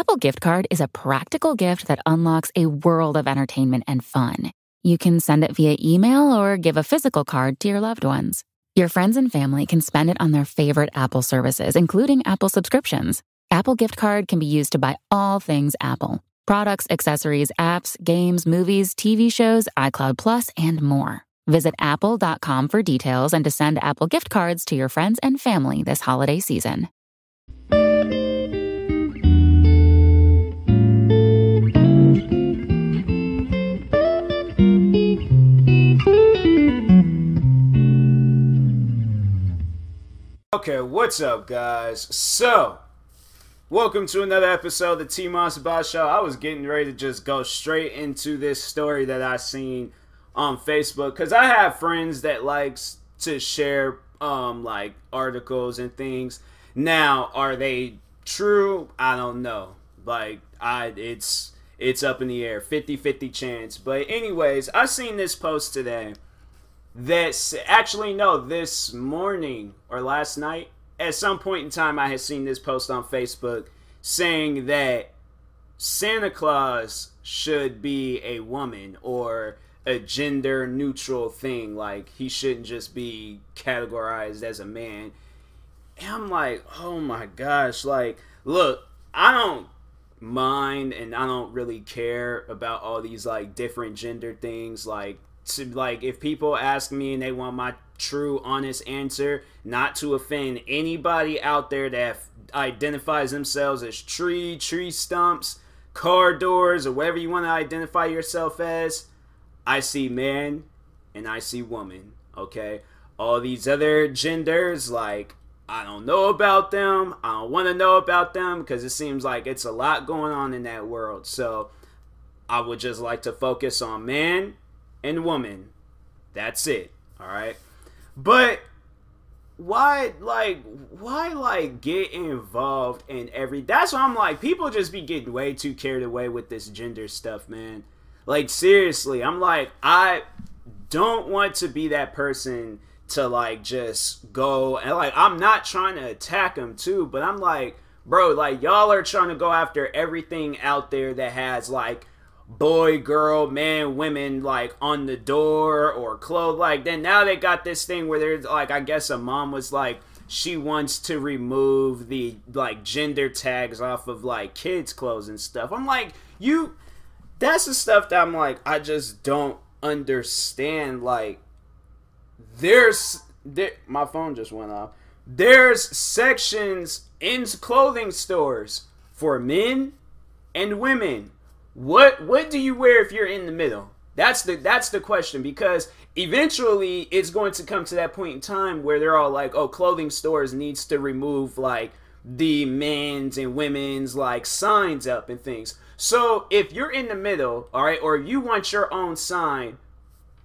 Apple Gift Card is a practical gift that unlocks a world of entertainment and fun. You can send it via email or give a physical card to your loved ones. Your friends and family can spend it on their favorite Apple services, including Apple subscriptions. Apple Gift Card can be used to buy all things Apple products, accessories, apps, games, movies, TV shows, iCloud Plus, and more. Visit apple.com for details and to send Apple gift cards to your friends and family this holiday season. Okay, what's up, guys? So, welcome to another episode of the T Moss Boss Show. I was getting ready to just go straight into this story that I seen on Facebook because I have friends that likes to share um like articles and things. Now, are they true? I don't know. Like I it's it's up in the air, 50-50 chance. But anyways, I seen this post today this actually no this morning or last night at some point in time i had seen this post on facebook saying that santa claus should be a woman or a gender neutral thing. Like he shouldn't just be categorized as a man. And i'm like oh my gosh like look i don't mind and i don't really care about all these like different gender things. Like to like if people ask me and they want my true honest answer not to offend anybody out there that identifies themselves as tree tree stumps car doors or whatever you want to identify yourself as i see man and i see woman okay? All these other genders like i don't know about them. I don't want to know about them because it seems like it's a lot going on in that world. So i would just like to focus on man and woman. That's it. All right. But why like why like get involved in every that's why I'm like people just be getting way too carried away with this gender stuff, man. Like seriously, I'm like I don't want to be that person to like just go and like I'm not trying to attack them too, but I'm like, bro, like y'all are trying to go after everything out there that has like boy, girl, man, women like on the door or clothes. Like then now they got this thing where there's like I guess a mom was like she wants to remove the like gender tags off of like kids' clothes and stuff. I'm like, you that's the stuff that I'm like, I just don't understand. Like there's there, my phone just went off. There's sections in clothing stores for men and women what what do you wear if you're in the middle? That's the that's the question because eventually it's going to come to that point in time where they're all like, "Oh, clothing stores needs to remove like the men's and women's like signs up and things." So, if you're in the middle, all right, or you want your own sign,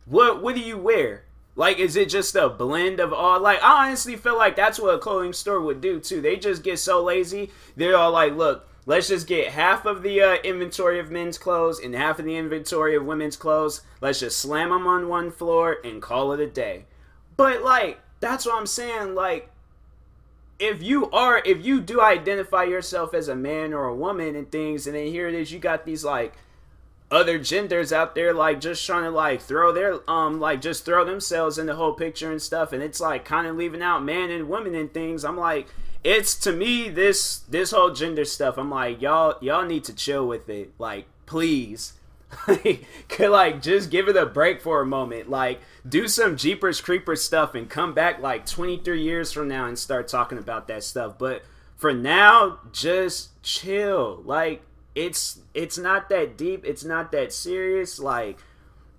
what what do you wear? Like, is it just a blend of all? Like, I honestly feel like that's what a clothing store would do too. They just get so lazy. They're all like, look, Let's just get half of the uh, inventory of men's clothes and half of the inventory of women's clothes. Let's just slam them on one floor and call it a day. But like, that's what I'm saying. Like, if you are, if you do identify yourself as a man or a woman and things, and then here it is, you got these like other genders out there like just trying to like throw their um like just throw themselves in the whole picture and stuff and it's like kind of leaving out man and women and things i'm like it's to me this this whole gender stuff. I'm like y'all y'all need to chill with it. Like please. could like just give it a break for a moment like do some jeepers creepers stuff and come back like 23 years from now and start talking about that stuff but for now just chill like it's it's not that deep it's not that serious like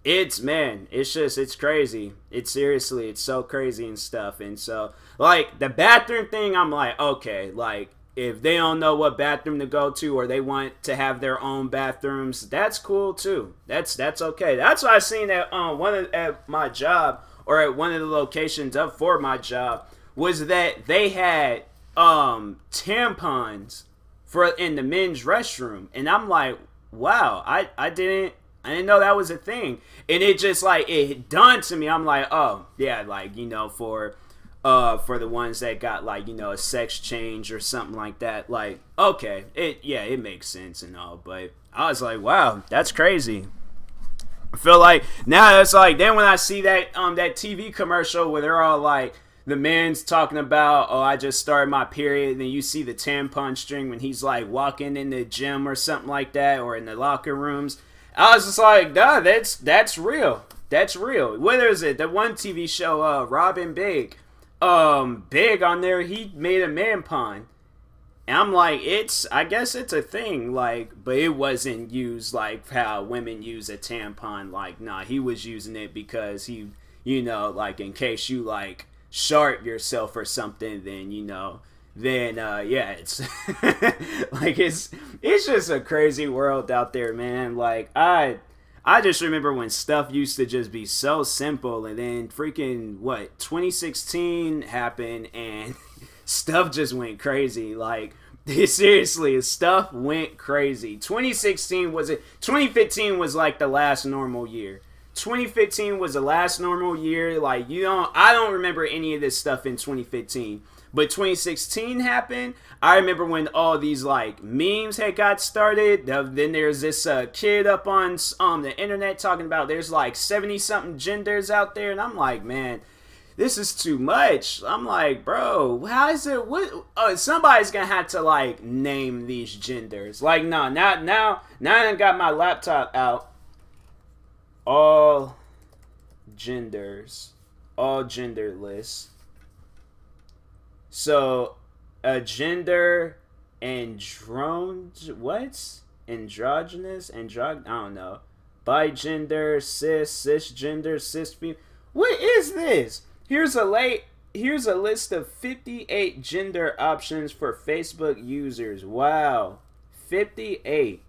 it's man it's just it's crazy. It's seriously it's so crazy and stuff. And so like the bathroom thing i'm like okay like if they don't know what bathroom to go to or they want to have their own bathrooms that's cool too. That's that's okay. That's what i seen at um one of, at my job or at one of the locations up for my job was that they had um tampons for in the men's restroom. And i'm like wow i i didn't I didn't know that was a thing. And it just like it done to me. I'm like, oh yeah, like you know, for uh, for the ones that got like you know a sex change or something like that. Like, okay, it yeah, it makes sense and all, but I was like, wow, that's crazy. I feel like now it's like then when I see that um that TV commercial where they're all like the man's talking about oh I just started my period and then you see the tampon string when he's like walking in the gym or something like that or in the locker rooms. I was just like, nah, that's that's real. That's real. What is it? The one TV show, uh, Rob & Big um big on there he made a man pun and i'm like it's i guess it's a thing like but it wasn't used like how women use a tampon like nah he was using it because he you know like in case you like shart yourself or something then you know then uh yeah it's like it's it's just a crazy world out there man like i I just remember when stuff used to just be so simple, and then freaking what 2016 happened, and stuff just went crazy. Like seriously, stuff went crazy. 2016 was it? 2015 was like the last normal year. 2015 was the last normal year. Like you don't, I don't remember any of this stuff in 2015. But 2016 happened. I remember when all these like memes had got started. Then there's this uh, kid up on um the internet talking about there's like 70 something genders out there, and I'm like, man, this is too much. I'm like, bro, how is it? What? Oh, somebody's gonna have to like name these genders. Like, no, now, now, now I got my laptop out. All genders, all genderless. So, a gender andrones what? Androgynous, androg I don't know. Bigender, cis, cisgender, cis female. What is this? Here's a late here's a list of 58 gender options for Facebook users. Wow. 58.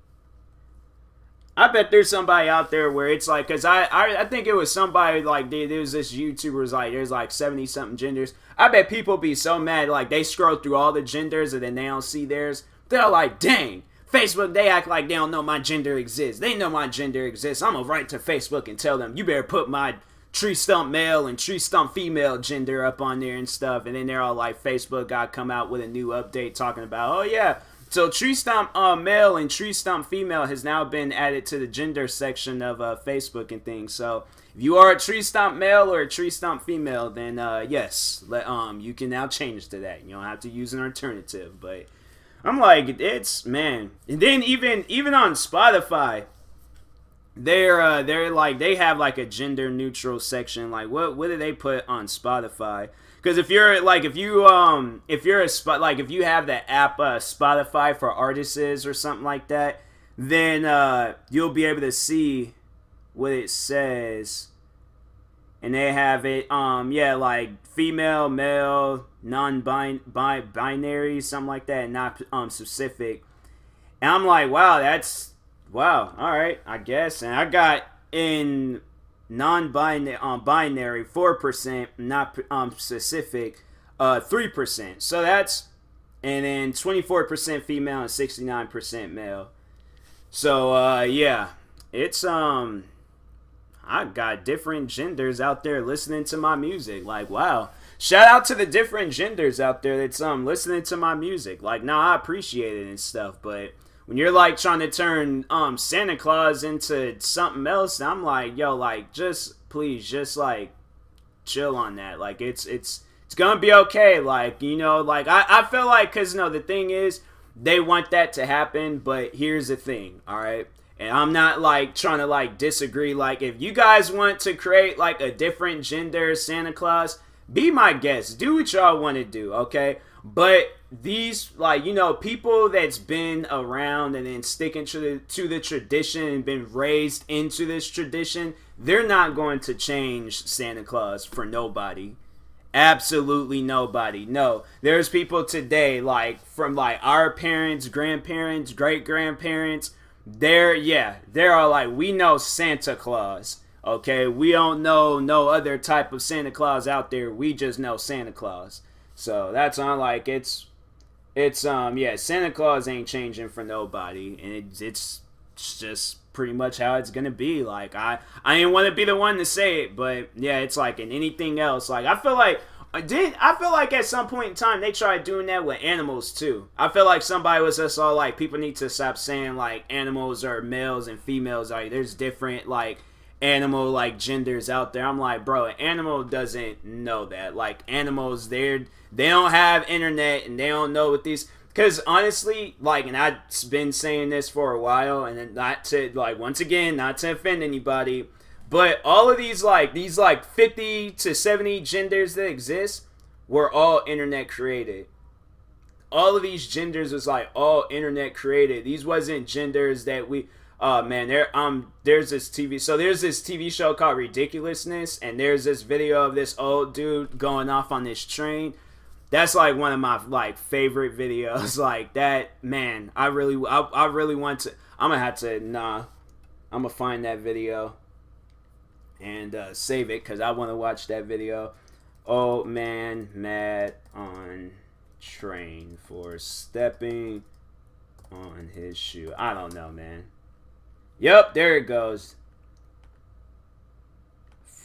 I bet there's somebody out there where it's like, cause I, I, I think it was somebody like dude, there was this YouTuber was like there's like seventy something genders. I bet people be so mad like they scroll through all the genders and then they don't see theirs. They're like, dang, Facebook they act like they don't know my gender exists. They know my gender exists. I'm gonna write to Facebook and tell them you better put my tree stump male and tree stump female gender up on there and stuff. And then they're all like, Facebook got come out with a new update talking about, oh yeah, so tree stump uh, male and tree stump female has now been added to the gender section of uh, Facebook and things. So if you are a tree stump male or a tree stump female, then uh, yes, let, um, you can now change to that. You don't have to use an alternative. But I'm like, it's man. And then even even on Spotify, they're uh, they're like they have like a gender neutral section. Like what what do they put on Spotify? Because if you're like if you um if you're a spot like if you have the app uh, Spotify for artists or something like that, then uh, you'll be able to see what it says. And they have it um yeah like female, male, non-binary, something like that, not um specific. And I'm like, wow, that's wow. All right, I guess. And I got in non-binary um, binary 4% not um, specific uh, 3% so that's and then 24% female and 69% male. So uh, yeah it's um i got different genders out there listening to my music. Like wow. Shout out to the different genders out there that's um listening to my music. Like now nah, i appreciate it and stuff but when you're like trying to turn um Santa Claus into something else, I'm like, yo, like just please, just like chill on that. Like it's it's it's gonna be okay. Like you know, like I I feel like because know the thing is they want that to happen, but here's the thing, all right. And I'm not like trying to like disagree. Like if you guys want to create like a different gender Santa Claus, be my guest. Do what y'all want to do, okay? But these like you know people that's been around and then sticking to the to the tradition and been raised into this tradition they're not going to change santa claus for nobody. Absolutely nobody. No. There's people today like from like our parents grandparents great grandparents they're yeah they're all like we know santa claus okay? We don't know no other type of santa claus out there. We just know santa claus. So that's not like it's it's um yeah, Santa Claus ain't changing for nobody, and it, it's just pretty much how it's gonna be. Like I I didn't want to be the one to say it, but yeah, it's like in anything else. Like I feel like I did I feel like at some point in time they tried doing that with animals too. I feel like somebody was just all like people need to stop saying like animals are males and females. Like there's different like animal like genders out there. I'm like, bro, an animal doesn't know that. Like animals, they're they don't have internet and they don't know what these. Because honestly, like, and I've been saying this for a while, and not to like once again, not to offend anybody, but all of these like these like 50 to 70 genders that exist were all internet created. All of these genders was like all internet created. These wasn't genders that we Oh man, there um there's this TV so there's this TV show called Ridiculousness and there's this video of this old dude going off on this train. That's like one of my like favorite videos. Like that man, I really I, I really want to I'm gonna have to nah. I'm gonna find that video and uh, save it because I want to watch that video. Oh man mad on train for stepping on his shoe. I don't know, man. Yep, there it goes.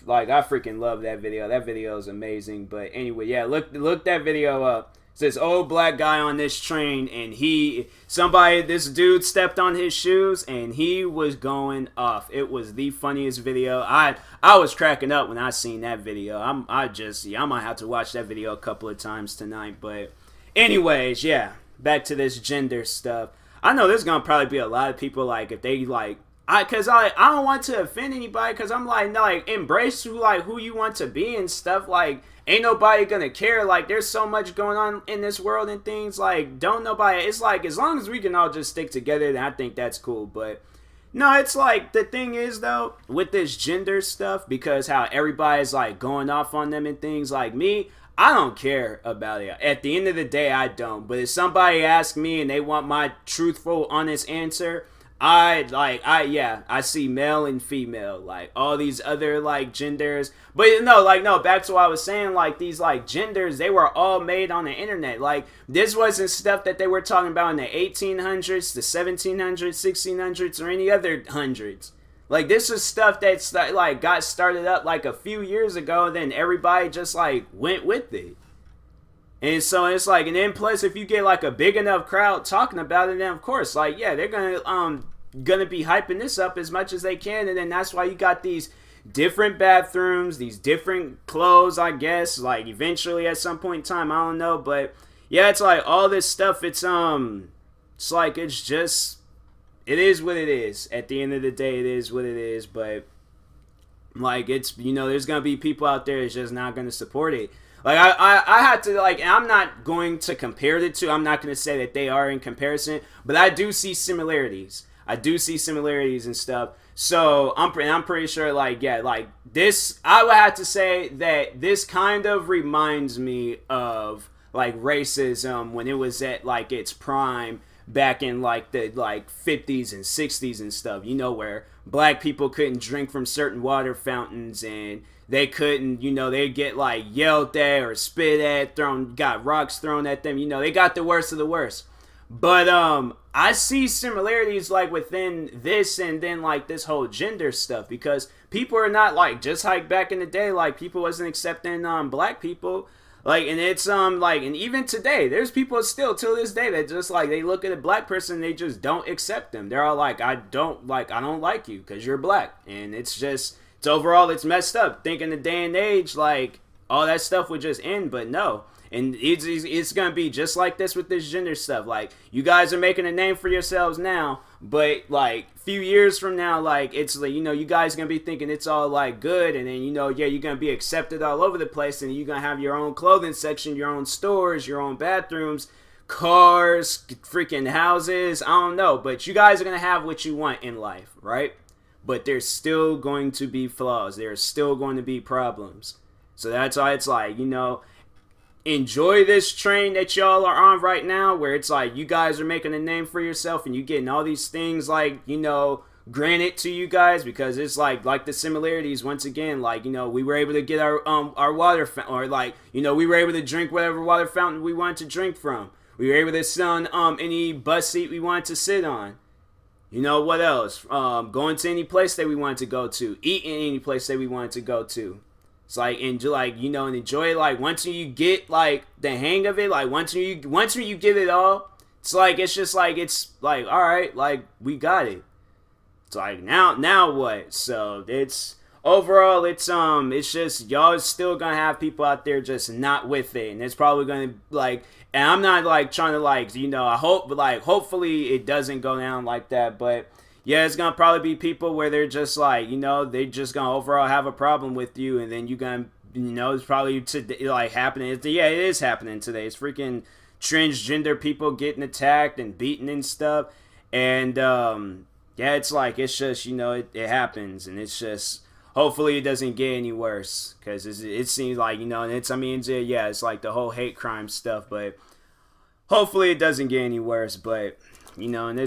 Like I freaking love that video. That video is amazing. But anyway, yeah, look look that video up. It says old black guy on this train and he somebody this dude stepped on his shoes and he was going off. It was the funniest video. I I was cracking up when I seen that video. I'm I just yeah, I might have to watch that video a couple of times tonight. But anyways, yeah, back to this gender stuff. I know there's gonna probably be a lot of people like if they like I cause I I don't want to offend anybody because I'm like no, like embrace who like who you want to be and stuff like ain't nobody gonna care like there's so much going on in this world and things like don't nobody it's like as long as we can all just stick together then I think that's cool but no it's like the thing is though with this gender stuff because how everybody's like going off on them and things like me I don't care about it. At the end of the day, I don't. But if somebody asks me and they want my truthful, honest answer, I like I yeah, I see male and female, like all these other like genders. But no, like no, back to what I was saying, like these like genders, they were all made on the internet. Like this wasn't stuff that they were talking about in the 1800s, the 1700s, 1600s, or any other hundreds. Like this is stuff that's like got started up like a few years ago, then everybody just like went with it. And so it's like, and then plus if you get like a big enough crowd talking about it, then of course, like yeah, they're gonna um gonna be hyping this up as much as they can, and then that's why you got these different bathrooms, these different clothes, I guess. Like eventually at some point in time, I don't know, but yeah, it's like all this stuff. It's um, it's like it's just it is what it is. At the end of the day, it is what it is. But like it's you know, there's gonna be people out there that's just not gonna support it. Like I, I, I had to like I'm not going to compare the two. I'm not gonna say that they are in comparison, but I do see similarities. I do see similarities and stuff. So I'm I'm pretty sure like yeah like this I would have to say that this kind of reminds me of like racism when it was at like its prime back in like the like 50s and 60s and stuff you know where black people couldn't drink from certain water fountains and they couldn't you know they get like yelled at or spit at thrown got rocks thrown at them you know they got the worst of the worst but um i see similarities like within this and then like this whole gender stuff because people are not like just like back in the day like people wasn't accepting um black people like, and it's um like, and even today, there's people still till this day that just like they look at a black person, they just don't accept them. They're all like, I don't like, I don't like you because you're black, and it's just, it's overall, it's messed up. Thinking the day and age, like all that stuff would just end, but no. And it's, it's gonna be just like this with this gender stuff. Like you guys are making a name for yourselves now, but like few years from now, like it's like you know you guys gonna be thinking it's all like good, and then you know yeah you're gonna be accepted all over the place, and you're gonna have your own clothing section, your own stores, your own bathrooms, cars, freaking houses. I don't know, but you guys are gonna have what you want in life, right? But there's still going to be flaws. There's still going to be problems. So that's why it's like you know enjoy this train that y'all are on right now where it's like you guys are making a name for yourself and you getting all these things like you know granted to you guys because it's like like the similarities once again like you know we were able to get our um our water fountain or like you know we were able to drink whatever water fountain we wanted to drink from. We were able to sit on um any bus seat we wanted to sit on. You know what else? Um going to any place that we wanted to go to eat in any place that we wanted to go to It's like enjoy, like you know, and enjoy. Like once you get like the hang of it, like once you once you get it all, it's like it's just like it's like all right, like we got it. It's like now now what? So it's overall it's um it's just y'all still gonna have people out there just not with it, and it's probably gonna like. And I'm not like trying to like you know I hope but like hopefully it doesn't go down like that, but yeah, it's gonna probably be people where they're just like, you know, they just gonna overall have a problem with you, and then you gonna, you know, it's probably today, like happening. It's, yeah, it is happening today. It's freaking transgender people getting attacked and beaten and stuff, and um, yeah, it's like it's just you know it, it happens, and it's just hopefully it doesn't get any worse because it seems like you know, and it's I mean, it's, yeah, it's like the whole hate crime stuff, but hopefully it doesn't get any worse, but you know, and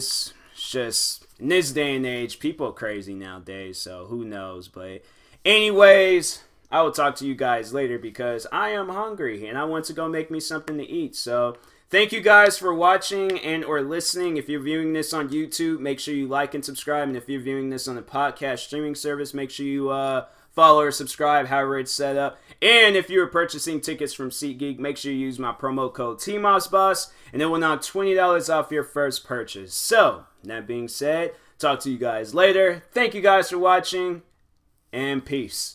it's just in this day and age, people are crazy nowadays, so who knows? But, anyways, I will talk to you guys later because I am hungry and I want to go make me something to eat. So, thank you guys for watching and or listening. If you're viewing this on YouTube, make sure you like and subscribe. And if you're viewing this on a podcast streaming service, make sure you uh, follow or subscribe, however it's set up. And if you're purchasing tickets from SeatGeek, make sure you use my promo code TMossBoss, and it will knock $20 off your first purchase. So, that being said, talk to you guys later. Thank you guys for watching, and peace.